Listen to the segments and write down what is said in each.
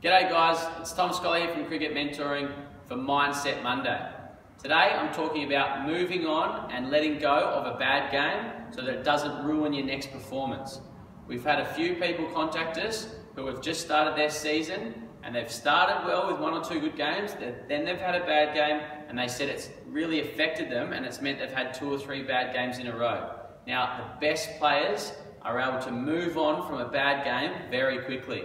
G'day guys, it's Tom Scully here from Cricket Mentoring for Mindset Monday. Today I'm talking about moving on and letting go of a bad game so that it doesn't ruin your next performance. We've had a few people contact us who have just started their season and they've started well with one or two good games, then they've had a bad game and they said it's really affected them and it's meant they've had two or three bad games in a row. Now, the best players are able to move on from a bad game very quickly.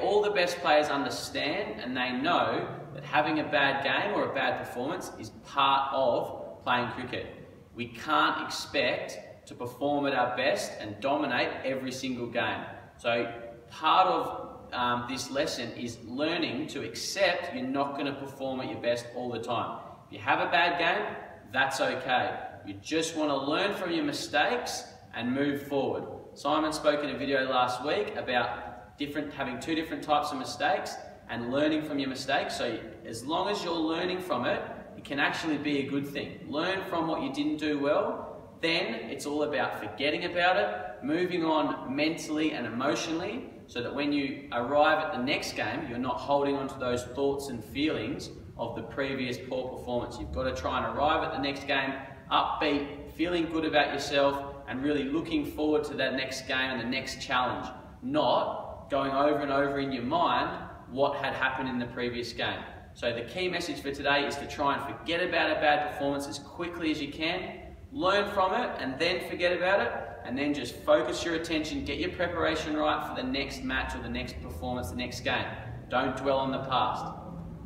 All the best players understand and they know that having a bad game or a bad performance is part of playing cricket. We can't expect to perform at our best and dominate every single game. So part of um, this lesson is learning to accept you're not going to perform at your best all the time. If you have a bad game, that's okay. You just want to learn from your mistakes and move forward. Simon spoke in a video last week about different having two different types of mistakes and learning from your mistakes. So as long as you're learning from it, it can actually be a good thing. Learn from what you didn't do well, then it's all about forgetting about it, moving on mentally and emotionally, so that when you arrive at the next game, you're not holding on to those thoughts and feelings of the previous poor performance. You've got to try and arrive at the next game upbeat, feeling good about yourself, and really looking forward to that next game and the next challenge, not going over and over in your mind what had happened in the previous game. So the key message for today is to try and forget about a bad performance as quickly as you can, learn from it, and then forget about it, and then just focus your attention, get your preparation right for the next match or the next performance, the next game. Don't dwell on the past.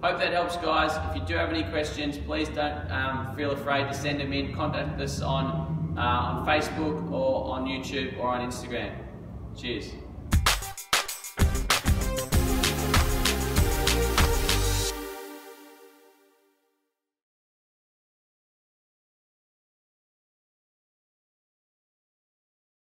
Hope that helps, guys. If you do have any questions, please don't um, feel afraid to send them in. Contact us on, uh, on Facebook or on YouTube or on Instagram. Cheers.